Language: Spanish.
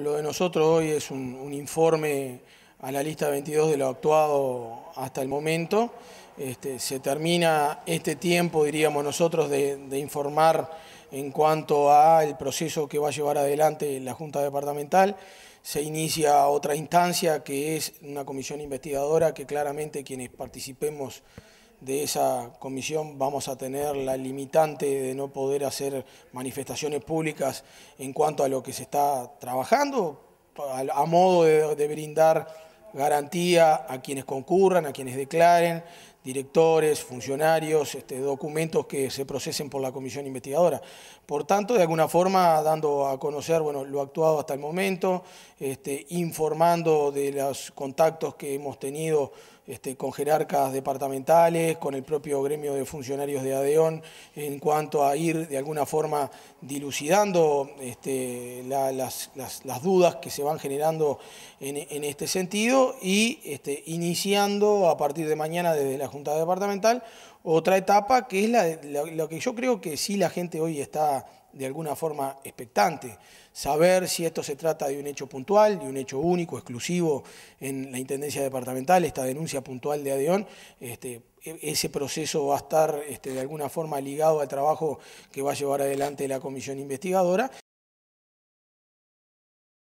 Lo de nosotros hoy es un, informe a la lista 22 de lo actuado hasta el momento. Este, se termina este tiempo, diríamos nosotros, de, informar en cuanto al proceso que va a llevar adelante la Junta Departamental. Se inicia otra instancia que es una comisión investigadora que claramente quienes participemos de esa comisión vamos a tener la limitante de no poder hacer manifestaciones públicas en cuanto a lo que se está trabajando, a, modo de, brindar garantía a quienes concurran, a quienes declaren, directores, funcionarios, este, documentos que se procesen por la comisión investigadora. Por tanto, de alguna forma, dando a conocer bueno, lo actuado hasta el momento, este, informando de los contactos que hemos tenido este, con jerarcas departamentales, con el propio gremio de funcionarios de ADEON, en cuanto a ir de alguna forma dilucidando este, las, dudas que se van generando en, este sentido y este, iniciando a partir de mañana desde la Junta Departamental otra etapa que es la, lo que yo creo que sí la gente hoy está de alguna forma expectante, saber si esto se trata de un hecho puntual, de un hecho único, exclusivo en la Intendencia Departamental, esta denuncia puntual de ADEON, este, e, ese proceso va a estar este, de alguna forma ligado al trabajo que va a llevar adelante la comisión investigadora